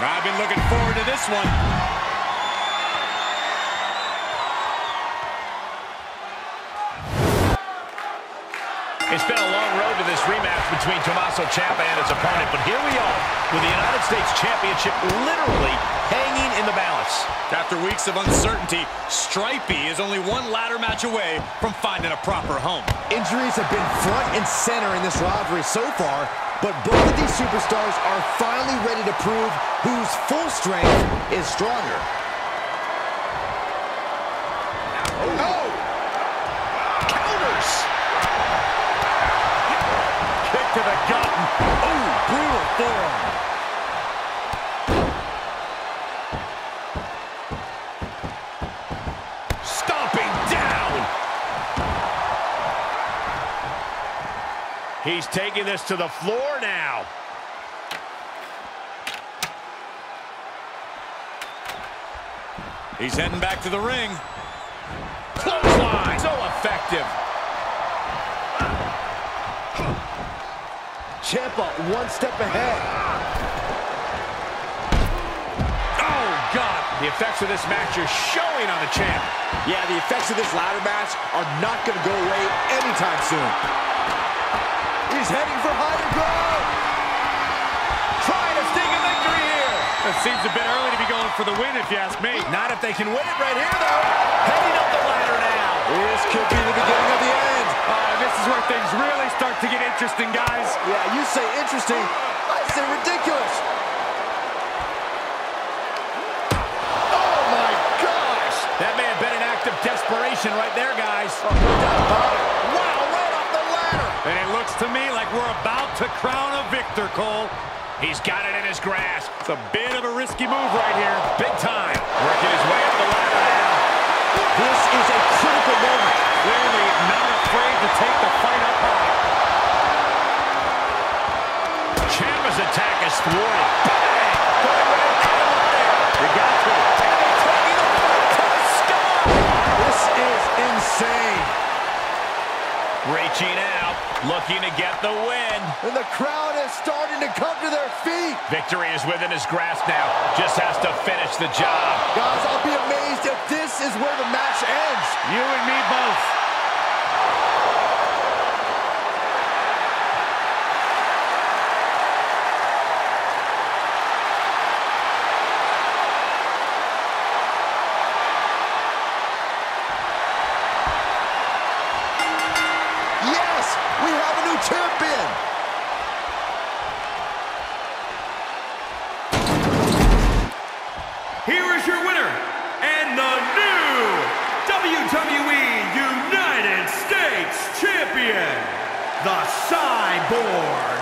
I've been looking forward to this one. It's been a long road this rematch between Tommaso Ciampa and his opponent, but here we are with the United States Championship literally hanging in the balance. After weeks of uncertainty, Stripey is only one ladder match away from finding a proper home. Injuries have been front and center in this rivalry so far, but both of these superstars are finally ready to prove whose full strength is stronger. Down. He's taking this to the floor now. He's heading back to the ring. Clothesline. So oh, effective. Ciampa one step ahead. Oh, God. The effects of this match are showing on the champ. Yeah, the effects of this ladder match are not going to go away anytime soon. He's heading for higher ground. It seems a bit early to be going for the win, if you ask me. Not if they can win it right here, though. Heading up the ladder now. This could be the beginning of the end. Uh, this is where things really start to get interesting, guys. Yeah, you say interesting, I say ridiculous. Oh, my gosh. That may have been an act of desperation right there, guys. Oh, no doubt about it. Wow, right off the ladder. And it looks to me like we're about to crown a victor, Cole. He's got it in his grasp. It's a bit of a risky move right here. Big time. Working his way up the ladder now. This is a critical Reaching out, looking to get the win. And the crowd is starting to come to their feet. Victory is within his grasp now. Just has to finish the job. Guys, I'll be amazed if this is where the match ends. You and me both. Here is your winner, and the new WWE United States Champion, the Cyborg.